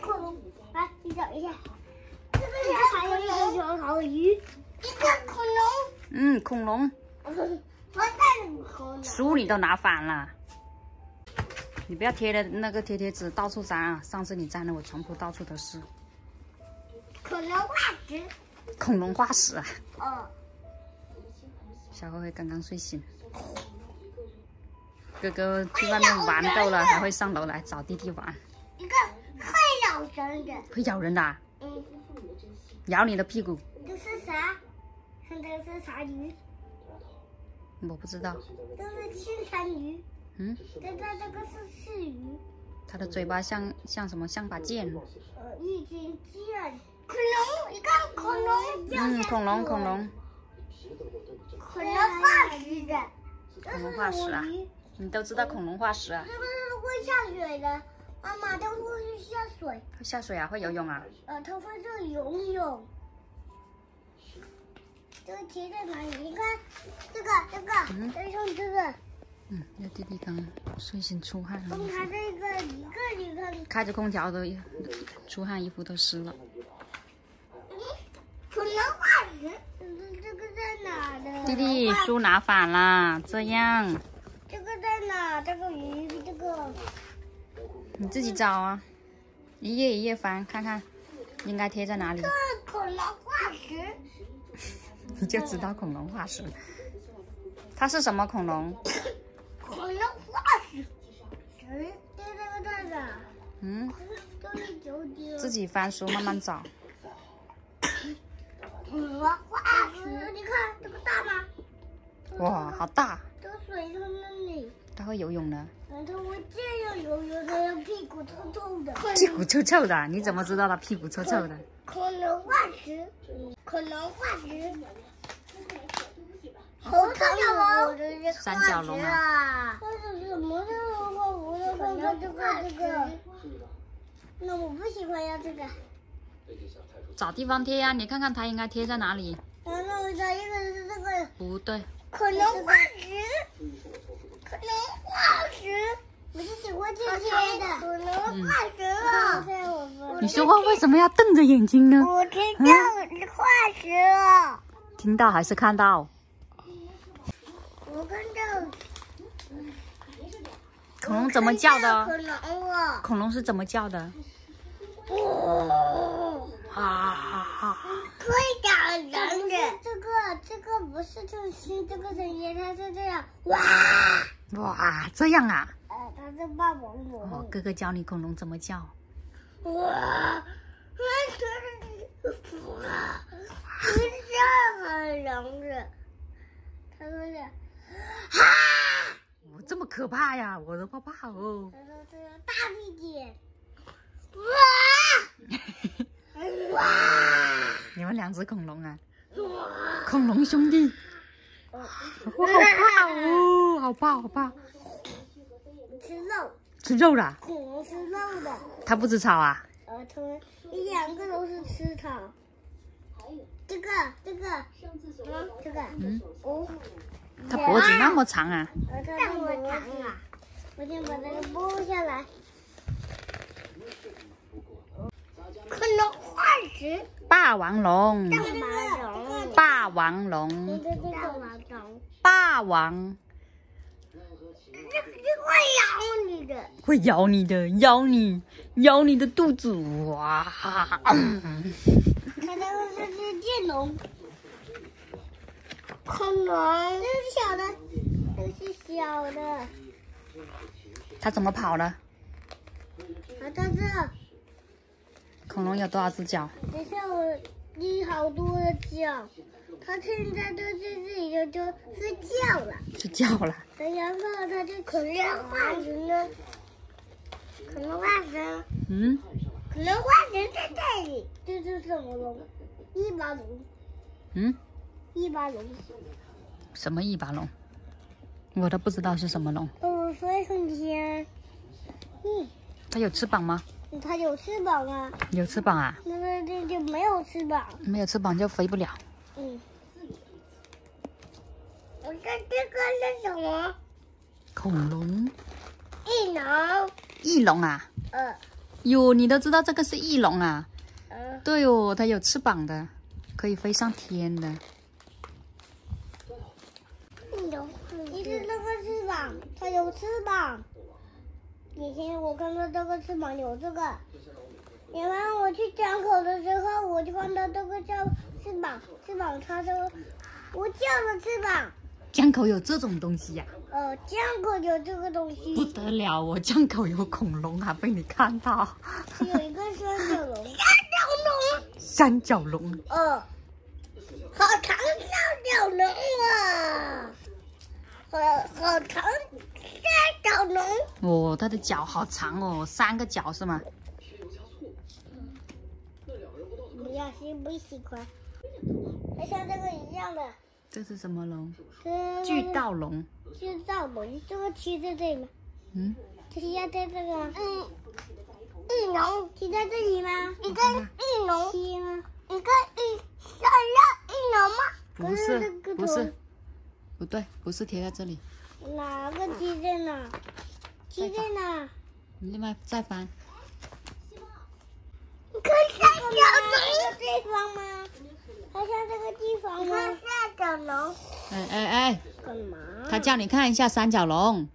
恐龙，来，你找一下。这个还有一个小小鱼，一个恐龙。嗯，恐龙。我带恐龙。书你都拿反了。你不要贴的那个贴贴纸到处粘啊！上次你粘的我床铺到处都是。恐龙化石。恐龙化石啊！哦。小灰灰刚刚睡醒，哥哥去外面玩够了，还会上楼来找弟弟玩。会咬人的。会咬人的？嗯。咬你的屁股。这是啥？这是啥鱼？我不知道。这是青山鱼。嗯。这个这个是刺鱼。它的嘴巴像像什么？像把剑。呃，一根剑。恐龙，你看恐龙。嗯，恐龙，恐龙。恐龙化石的。恐龙化石啊！你都知道恐龙化石啊？是不是会下水的？妈妈，它会不会下水？会下水啊？会游泳啊？呃，它会在游泳。这个贴在哪里？你看，这个，这个，再上这个。嗯，那弟弟刚睡醒出汗了。他这个一个一个。开着空调都出汗，衣服都湿了。恐龙化石，这个在哪的？弟弟书拿反了，这样。这个在哪？这个鱼，这个。你自己找啊，一页一页翻，看看应该贴在哪里。恐龙化石。你就知道恐龙化石，它是什么恐龙？恐龙化石。谁？这个袋子？嗯。自己翻书，慢慢找。恐龙化石，你看这个大吗？哇，好大！这个水在那里。它会游泳的。它会这样游泳的，屁股臭臭的。屁股臭臭的？你怎么知道他屁股臭臭的？恐龙化石，恐龙化石。猴三角龙，三角龙啊！这是什么的？我我要看看这个这个。那我不喜欢要这个。找地方贴呀！你看看它应该贴在哪里？然后我找一个是这个。不对。恐龙化石。恐龙化石。我是喜欢这些的。恐龙化石了。你说话为什么要瞪着眼睛呢？我听到化石了。听到还是看到？我看到。恐龙怎么叫的？恐龙恐龙是怎么叫的？啊！会咬人的。这个这个不是这心这个声音，它是这样。哇！哇，这样啊？呃，它是霸王龙。哦，哥哥教你恐龙怎么叫。哇！哇！是这样很人的。它说是。哈！哦，这么可怕呀！我都怕怕哦。他说这个大力点。哇！哇！你们两只恐龙啊？恐龙兄弟！我好怕哦，好怕好怕！吃肉？吃肉的？恐龙吃肉的。它不吃草啊？呃，它们两个都是吃草。这个，这个，嗯，这个，嗯，哦。它脖子那么长啊？呃，它那么长啊！我先把这个剥下来。恐龙化石，霸王龙，霸王龙，霸王龙，霸王龙，霸王，会咬你的，会咬你的，咬你，咬你的肚子，哇！看这个是剑龙，恐龙，这是小的，这是小的，它怎么跑的？啊，在这。恐龙有多少只脚？等下我你好多的脚，它现在在这里就就睡觉了。睡觉了。然后它就可能化石呢？恐龙化石？嗯。可能化石在这里，这是什么龙？一把龙。嗯。一把龙。什么一把龙？我都不知道是什么龙。哦，飞上天。嗯。它有翅膀吗？它有翅膀啊！有翅膀啊！那个这就没有翅膀。没有翅膀就飞不了。嗯。我看这个是什么？恐龙。翼龙。翼龙啊？呃。哟，你都知道这个是翼龙啊？对哦，它有翅膀的，可以飞上天的。翼龙，你是那个翅膀，它有翅膀。以前我看到这个翅膀有这个，你看我去江口的时候，我就看到这个叫翅膀，翅膀它都我叫的翅膀。江口有这种东西呀？呃，江口有这个东西。不得了哦，江口有恐龙啊，被你看到。有一个三角龙。三角龙。三角龙。呃，好长三角龙啊！好好长三角龙。哦，它的脚好长哦，三个脚是吗？不要喜不喜欢？它像这个一样的。这是什么龙？巨盗龙。巨盗龙，这个贴在这里吗？嗯。贴在这个。嗯。翼龙贴在这里吗？一个翼龙贴吗？一个翼想要翼龙吗？不是，不是，不对，不是贴在这里。哪个鸡在哪？鸡在哪？你另外再翻。你看三角龙的地方吗？好像这个地方吗？三角龙。哎哎哎！干嘛？他叫你看一下三角龙。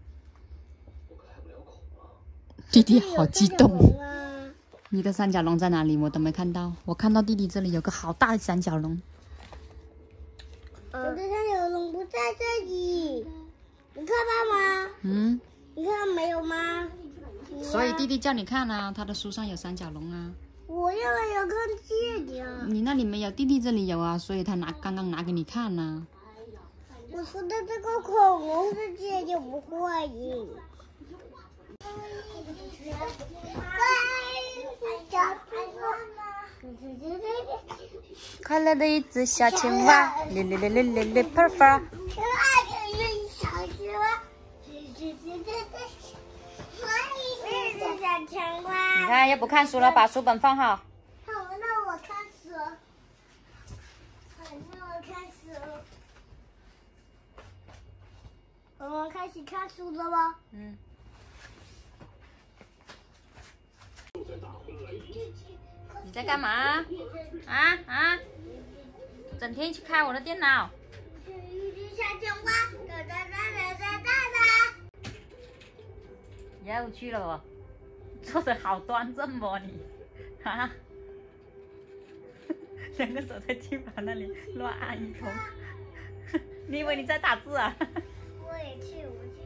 弟弟好激动。你的三角龙在哪里？我都没看到。我看到弟弟这里有个好大的三角龙。我的三角龙不在这里，你看到吗？嗯。你看到没有吗？所以弟弟叫你看啊，他的书上有三角龙啊。我要来有看这里啊！你那里没有，弟弟这里有啊，所以他拿刚刚拿给你看呢。我说的这个恐龙世界就不会赢。快乐的一只小青蛙，哩哩哩哩哩哩啪啪。你看，又不看书了，把书本放好。好，那我开始。好，那我开始。我们开始看书了吗？嗯。你在干嘛？啊啊！整天去开我的电脑。小青蛙，哒哒哒哒哒哒。又去了哦。坐的好端正哦，你，啊，两个手在键盘那里乱按一通，你以为你在打字啊？我也去，我去。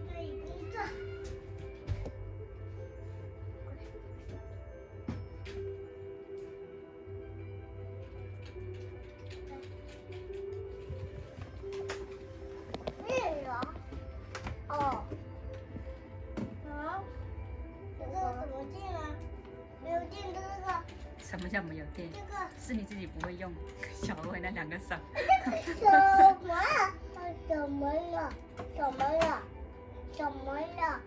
没有电？这个是你自己不会用，小薇那两个手。什么？怎么了？怎么了？怎么了？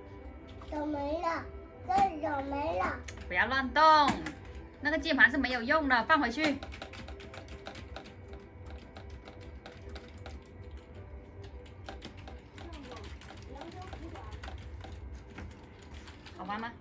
怎么了？这怎么了？不要乱动，那个键盘是没有用的，放回去。好玩吗？